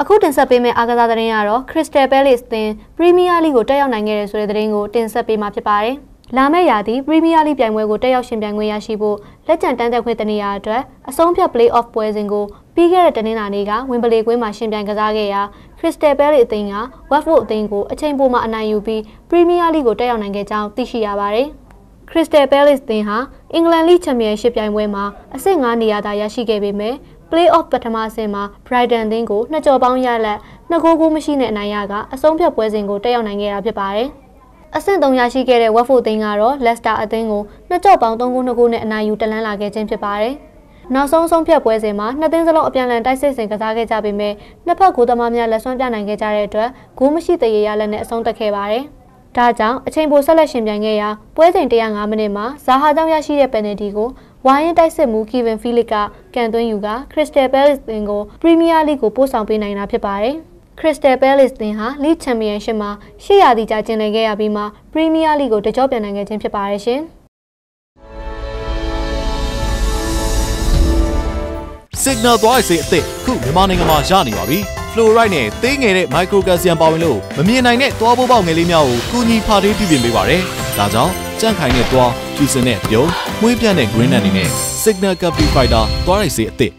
အခုတင်ဆက်ပေးမယ့်အားကစားသတင်းကတော့ Crystal Palace အသင်း Premier League ကိုတက်ရောက်နိုင်ခဲ့တဲ့ဆိုတဲ့သတင်းကိုတင်ဆက်ပေးမှာဖြစ်ပါတယ်။လာမယ့်ရာသီ Premier League ပြိုင်ပွဲကိုတက်ရောက်ရှင်ပြိုင်ခွင့်ရရှိဖို့လက်ကျန်တန်းသက်ခွင့်တနေရာအတွက်အဆုံးဖြတ် Play-off ပွဲစဉ်ကိုပြီးခဲ့တဲ့တနင်္လာနေ့ကဝင်ပလီကွင်းမှာရှင်ပြိုင်ကစားခဲ့ရာ Crystal Palace အသင်းက Watford အသင်းကိုအချိန်ပိုမှအနိုင်ယူပြီး Premier League ကိုတက်ရောက်နိုင်ခဲ့ကြောင်းသိရှိရပါတယ်။ Crystal Palace အသင်းဟာအင်္ဂလန်လိချန်ပီယံရှစ်ပြိုင်ပွဲမှာအဆင့်9နေရာသာရရှိခဲ့ပေမဲ့ Play-off ပထမဆင့်မှာ Brighton အသင်းကိုနှစ်ကြော်ပေါင်းရလက်နှစ်ဂိုးကိုမရှိနဲ့အနိုင်ရကအဆုံးဖြတ်ပွဲစဉ်ကိုတက်ရောက်နိုင်ခဲ့တာဖြစ်ပါတယ်။အဆင့်3ရရှိခဲ့တဲ့ Watford အသင်းကတော့ Leicester အသင်းကိုနှစ်ကြော်ပေါင်း3ဂိုး2ဂိုးနဲ့အနိုင်ယူတလန်းလာခဲ့ခြင်းဖြစ်ပါတယ်။နောက်ဆုံးဆုံးဖြတ်ပွဲစဉ်မှာနှစ်သင်းစလုံးအပြန်အလှန်တိုက်စစ်ဆင်ကစားခဲ့ကြပေမဲ့နှစ်ဖက်ဂိုးသမားများလက်စွမ်းပြနိုင်ခဲ့ကြတဲ့အတွက်ဂိုးမရှိသေးရရလက်နဲ့အဆုံးသတ်ခဲ့ပါတယ်။ဒါကြောင့်အချိန်ပိုဆက်လက်ရှင်ပြိုင်ခဲ့ရာပွဲစဉ်105မိနစ်မှာဇာဟာကြောင့်ရရှိတဲ့ပယ်နယ်တီကို ဝိုင်းရင်တိုက်စစ်မှုကီဗင်ဖီလစ်ကကန်သွင်းယူကခရစ္စတယ်ပဲလစ်တင်ကိုပရီးမီးယားလိကိုပို့ဆောင်ပေးနိုင်တာဖြစ်ပါတယ်။ Crystal Palace တင်ဟာ League Championship မှာရှေ့ရာသီကြာကျင်းလည်ခဲ့ရပြီးမှ Premier League ကိုတကြောပြန်နိုင်ခဲ့ခြင်းဖြစ်ပါတယ်ရှင်။ Signal သွားရေးစိတ်အသစ်ခုမြန်မာနိုင်ငံမှာရနေပါပြီ။ Fluoride နဲ့သေးငယ်တဲ့ Microcalcium ပါဝင်လို့မမြင်နိုင်တဲ့သွားပိုးပေါက်ငယ်လေးများကိုကူညီဖာထေးပြုပြင်ပေးပါတယ်။ဒါကြောင့်ကြန့်ခိုင်တဲ့သွားကျူစင်တဲ့ပြုံး မွေးပြန့်တဲ့ green နဲ့ Signal Capri Fighter သွားရိုက်စေးအသစ်